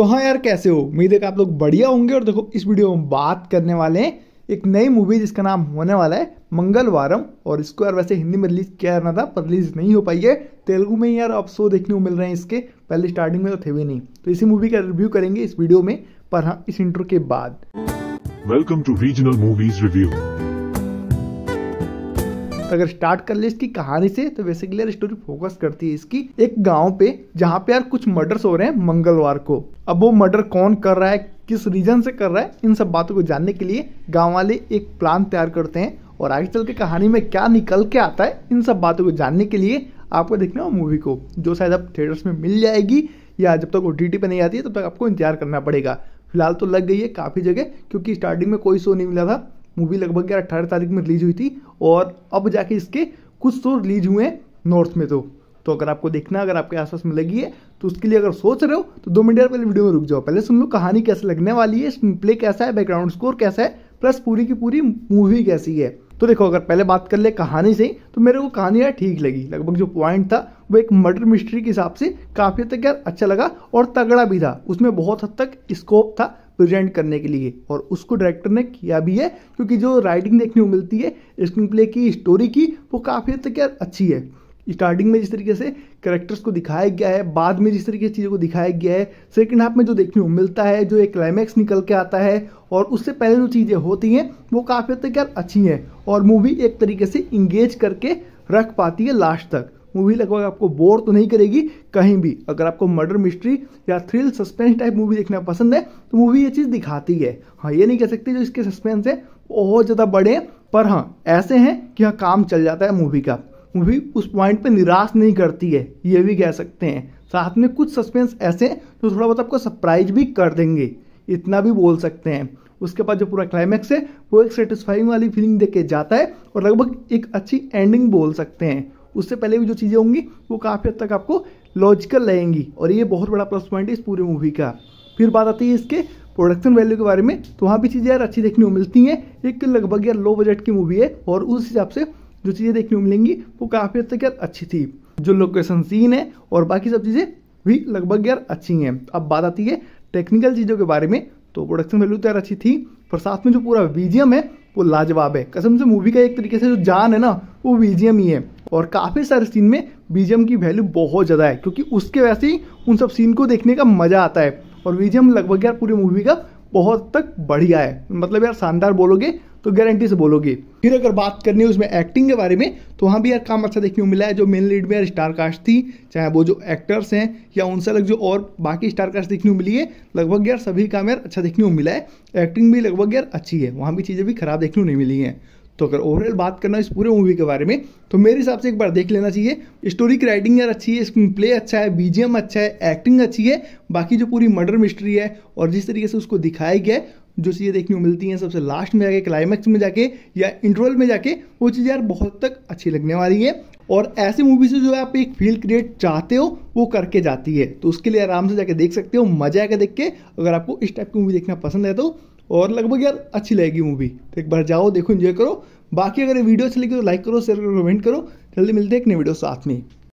तो हाँ यार, कैसे हो? उम्मीद है कि आप लोग बढ़िया होंगे। और देखो, इस वीडियो में बात करने वाले हैं एक नई मूवी जिसका नाम होने वाला है मंगलवारम। और इसको यार वैसे हिंदी में रिलीज़ किया जाना था, पर रिलीज़ नहीं हो पाई है। तेलुगु में यार अब शो देखने को मिल रहे हैं इसके। पहले स्टार्टिंग में तो थे भी नहीं। तो इसी मूवी का रिव्यू करेंगे इस वीडियो में, पर हाँ इस इंट्रो के बाद। Welcome to regional movies Review. अगर स्टार्ट कर ले इसकी कहानी से तो बेसिकली यार स्टोरी फोकस करती है इसकी एक गाँव पे, जहाँ पे यार कुछ मर्डर्स हो रहे हैं मंगलवार को। अब वो मर्डर कौन कर रहा है, किस रीजन से कर रहा है, इन सब बातों को जानने के लिए गाँव वाले एक प्लान तैयार करते हैं। और आगे चल के कहानी में क्या निकल के आता है, इन सब बातों को जानने के लिए आपको देखना हो मूवी को, जो शायद अब थिएटर्स में मिल जाएगी, या जब तक ओ टी पे नहीं आती है, तब तक आपको इंतज़ार करना पड़ेगा। फ़िलहाल तो लग गई है काफ़ी जगह, क्योंकि स्टार्टिंग में कोई शो नहीं मिला था। मूवी लगभग यार अट्ठारह तारीख में रिलीज़ हुई थी और अब जाके इसके कुछ शो रिलीज़ हुए हैं नॉर्थ में तो। तो अगर आपको देखना, अगर आपके आसपास में लगी है तो उसके लिए अगर सोच रहे हो तो दो मिनट यार पहले वीडियो में रुक जाओ। पहले सुन लो कहानी कैसे लगने वाली है प्ले कैसा है बैकग्राउंड स्कोर कैसा है प्लस पूरी की पूरी मूवी कैसी है। तो देखो, अगर पहले बात कर ले कहानी से तो मेरे को कहानी यार ठीक लगी। लगभग जो पॉइंट था वो एक मर्डर मिस्ट्री के हिसाब से काफ़ी हद तक यार अच्छा लगा और तगड़ा भी था। उसमें बहुत हद तक स्कोप था प्रेजेंट करने के लिए और उसको डायरेक्टर ने किया भी है क्योंकि जो राइटिंग देखने को मिलती है स्क्रीन प्ले की स्टोरी की, वो काफ़ी हद तक यार अच्छी है। स्टार्टिंग में जिस तरीके से करेक्टर्स को दिखाया गया है, बाद में जिस तरीके से चीज़ों को दिखाया गया है सेकंड हाफ़ में जो देखने को मिलता है, जो एक क्लाइमैक्स निकल के आता है और उससे पहले जो चीज़ें होती हैं, वो काफ़ी हद तक यार अच्छी हैं और मूवी एक तरीके से इंगेज करके रख पाती है लास्ट तक। मूवी लगभग आपको बोर तो नहीं करेगी कहीं भी। अगर आपको मर्डर मिस्ट्री या थ्रिल सस्पेंस टाइप मूवी देखना पसंद है तो मूवी ये चीज़ दिखाती है। हाँ ये नहीं कह सकते जो इसके सस्पेंस है, बहुत ज़्यादा बड़े पर हाँ ऐसे हैं कि हाँ काम चल जाता है मूवी का। मूवी उस पॉइंट पे निराश नहीं करती है, ये भी कह सकते हैं। साथ में कुछ सस्पेंस ऐसे हैं जो थोड़ा बहुत आपको सरप्राइज़ भी कर देंगे, इतना भी बोल सकते हैं। उसके बाद जो पूरा क्लाइमैक्स है, वो एक सेटिस्फाइंग वाली फीलिंग दे के जाता है और लगभग एक अच्छी एंडिंग बोल सकते हैं। उससे पहले भी जो चीज़ें होंगी, वो काफ़ी हद तक आपको लॉजिकल लगेंगी। और ये बहुत बड़ा प्लस पॉइंट है इस पूरी मूवी का। फिर बात आती है इसके प्रोडक्शन वैल्यू के बारे में। तो वहाँ भी चीज़ें यार अच्छी देखने को मिलती हैं। एक लगभग यार लो बजट की मूवी है और उस हिसाब से जो चीज़ें देखने को मिलेंगी, वो काफ़ी हद तक यार अच्छी थी। जो लोकेशन सीन है और बाकी सब चीज़ें भी लगभग यार अच्छी हैं। अब बात आती है टेक्निकल चीज़ों के बारे में। तो प्रोडक्शन वैल्यू तो यार अच्छी थी, पर साथ में जो पूरा बीजियम है, वो लाजवाब है। कसम से मूवी का एक तरीके से जो जान है ना, वो बीजियम ही है। और काफ़ी सारे सीन में बीजियम की वैल्यू बहुत ज़्यादा है, क्योंकि उसके वैसे ही उन सब सीन को देखने का मज़ा आता है। और बीजियम लगभग यार पूरी मूवी का बहुत तक बढ़िया है। मतलब यार शानदार बोलोगे तो गारंटी से बोलोगे। फिर अगर बात करनी है उसमें एक्टिंग के बारे में तो वहाँ भी यार काम अच्छा देखने को मिला है, जो मेन लीड में यार स्टार कास्ट थी, चाहे वो जो एक्टर्स हैं, या उनसे अलग जो और बाकी स्टार कास्ट देखने को मिली है, लगभग यार सभी काम यार अच्छा देखने को मिला है। एक्टिंग भी लगभग यार अच्छी है, वहाँ भी चीज़ें भी खराब देखने को नहीं मिली हैं। तो अगर ओवरऑल बात करना इस पूरे मूवी के बारे में तो मेरे हिसाब से एक बार देख लेना चाहिए। स्टोरी की राइटिंग यार अच्छी है स्क्रीन प्ले अच्छा है बीजीएम अच्छा है एक्टिंग अच्छी है, बाकी जो पूरी मर्डर मिस्ट्री है और जिस तरीके से उसको दिखाया गया है, जो चीज़ें देखने को मिलती हैं, सबसे लास्ट में जाके क्लाइमैक्स में जाके, या इंटरवल में जाके, वो चीज़ें यार बहुत तक अच्छी लगने वाली है। और ऐसी मूवी से जो आप एक फील क्रिएट चाहते हो, वो करके जाती है। तो उसके लिए आराम से जाके देख सकते हो, मज़ा आएगा देख के, अगर आपको इस टाइप की मूवी देखना पसंद है तो और लगभग यार अच्छी लगेगी मूवी तो एक बार जाओ, देखो इन्जॉय करो। बाकी अगर वीडियो अच्छी लगी तो लाइक करो शेयर करो कमेंट करो। जल्दी मिलते हैं एक नई वीडियो साथ में।